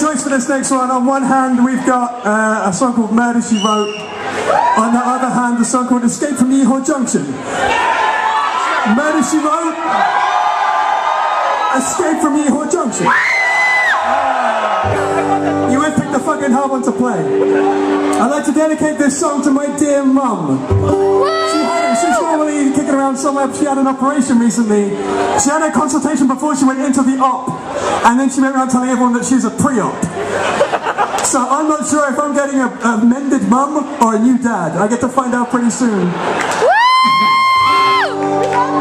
choice for this next one. On one hand, we've got uh, a song called Murder She Wrote. On the other hand, a song called Escape from Yeehaw Junction. Murder She Wrote. Escape from Yeehaw Junction. You would pick the fucking hard one to play. I'd like to dedicate this song to my dear mum. She had, she's normally kicking around somewhere. She had an operation recently. She had a consultation before she went into the op. And then she went around telling everyone that she's a pre-op. So I'm not sure if I'm getting a, a mended mum or a new dad. I get to find out pretty soon.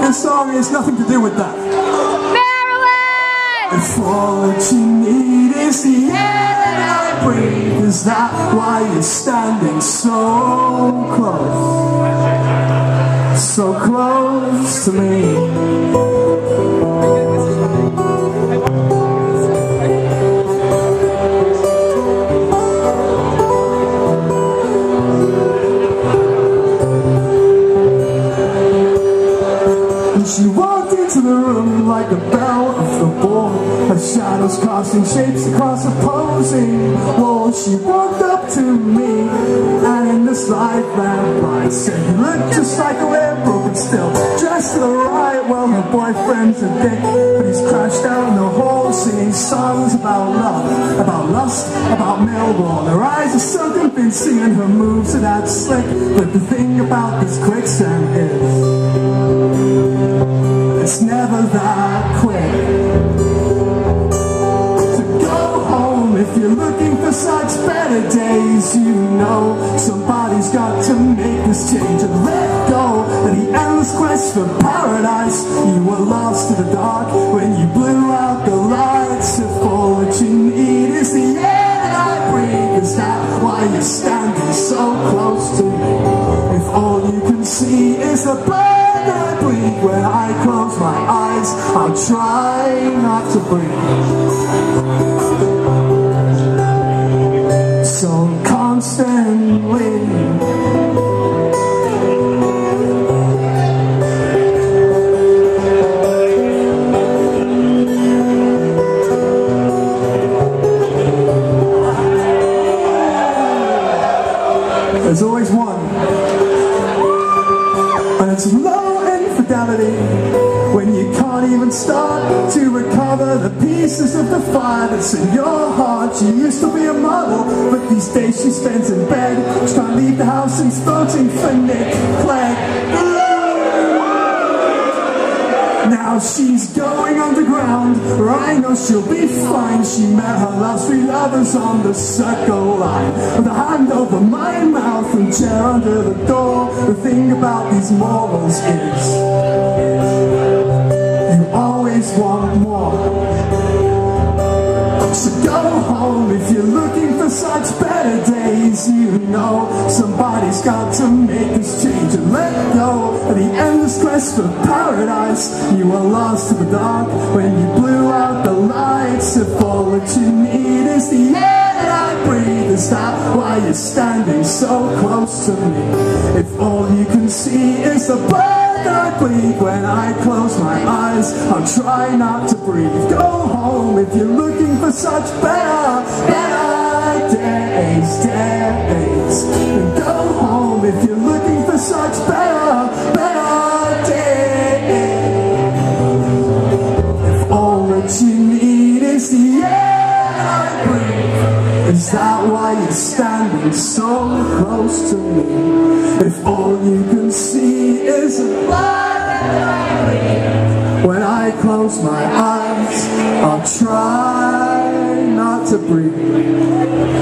This song has nothing to do with that. Marilyn! If all that you need is the air that I breathe, is that why you're standing so close? So close to me. And she walked into the room like a belle of the ball. Her shadows casting shapes across opposing walls She walked up to me And in this light lamplight said You look just like a Dressed to the right, well her boyfriend's a dick But he's crashed down the hall Singing songs about love About lust, about Melbourne. Her eyes are so convincing And her moves are that slick But the thing about this quicksand is it's never that quick to go home if you're looking for such better days. You know somebody's got to make this change for paradise. You were lost in the dark when you blew out the lights. All that you need is the air that I breathe, is that why you're standing so close to me? If all you can see is the blood that I breathe when I close my eyes, I'll try not to breathe. There's always one. And it's low infidelity when you can't even start to recover the pieces of the fire that's in your heart. She used to be a model, but these days she spends in bed. She can't leave the house and voting for Nick Clegg. Now she's going underground, where I know she'll be fine. She met her last three lovers on the circle line. With a hand over my mouth and chair under the door. The thing about these morals is, you always want more. So go home if you're looking for such better days. You know somebody's got to make this change and let go of the endless quest for paradise. You were lost in the dark when you blew out the lights. If all that you need is the air that I breathe, is that why you're standing so close to me? If all you can see is the blood that I bleed when I close my eyes, I'll try not to breathe. Go home if you're looking for such better, better days, days. Is the air I breathe, is that why you're standing so close to me? If all you can see is I breathe, when I close my eyes, I'll try not to breathe.